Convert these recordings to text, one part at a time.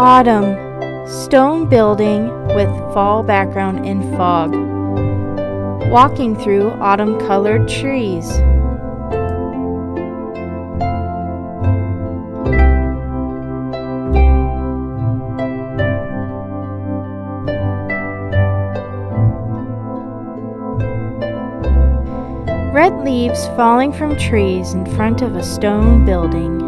Autumn. Stone building with fall background in fog. Walking through autumn colored trees. Red leaves falling from trees in front of a stone building.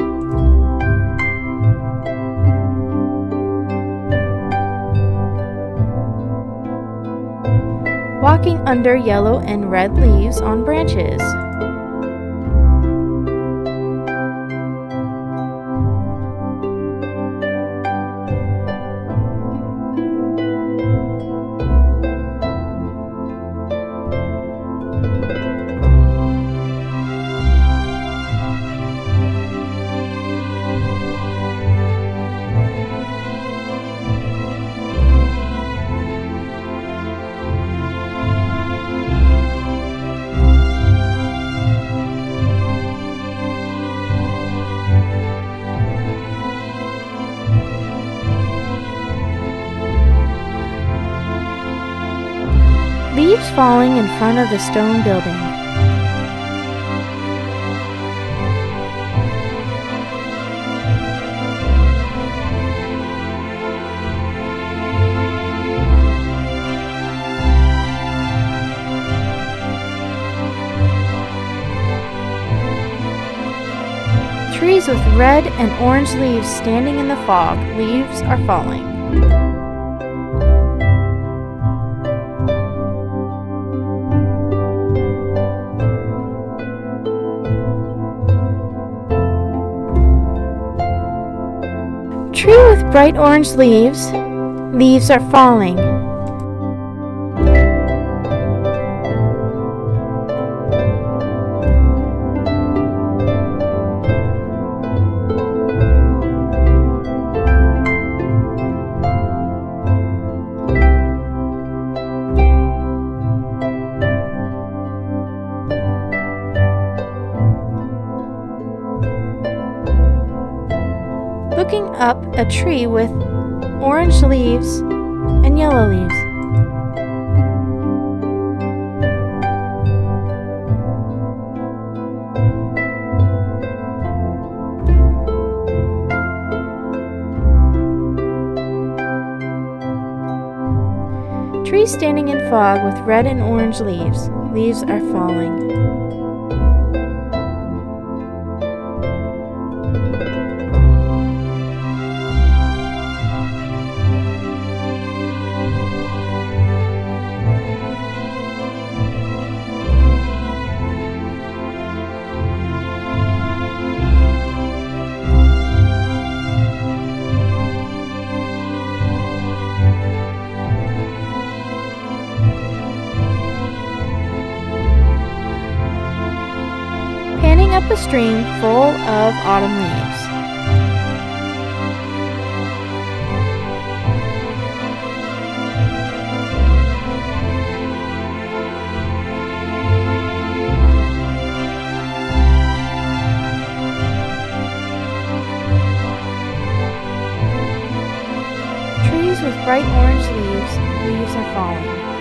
Walking under yellow and red leaves on branches. Leaves falling in front of the stone building. Trees with red and orange leaves standing in the fog. Leaves are falling. Tree with bright orange leaves. Leaves are falling. Looking up a tree with orange leaves and yellow leaves. Tree standing in fog with red and orange leaves. Leaves are falling. Up a stream full of autumn leaves. Trees with bright orange leaves, leaves are falling.